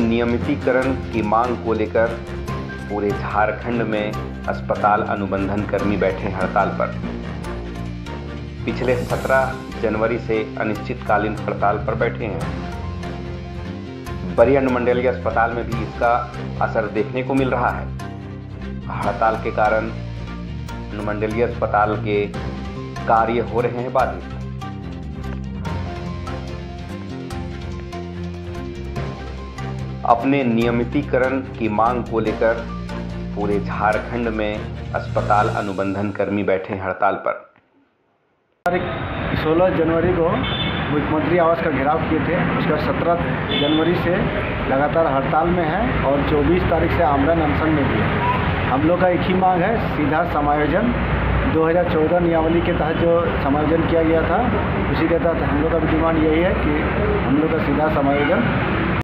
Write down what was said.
नियमितीकरण की मांग को लेकर पूरे झारखंड में अस्पताल अनुबंधन कर्मी बैठे हड़ताल पर। पिछले 17 जनवरी से अनिश्चितकालीन हड़ताल पर बैठे हैं। बड़ी अनुमंडलीय अस्पताल में भी इसका असर देखने को मिल रहा है। हड़ताल के कारण अनुमंडलीय अस्पताल के कार्य हो रहे हैं बाधित। अपने नियमितीकरण की मांग को लेकर पूरे झारखंड में अस्पताल अनुबंधन कर्मी बैठे हड़ताल पर। तारीख 16 जनवरी को मुख्यमंत्री आवास का घेराव किए थे। उसका 17 जनवरी से लगातार हड़ताल में है और 24 तारीख से आमरण अनशन में भी है। हम लोग का एक ही मांग है, सीधा समायोजन। 2014 नियमावली के तहत जो समायोजन किया गया था, उसी के तहत हम लोग का भी डिमांड यही है कि हम लोग का सीधा समायोजन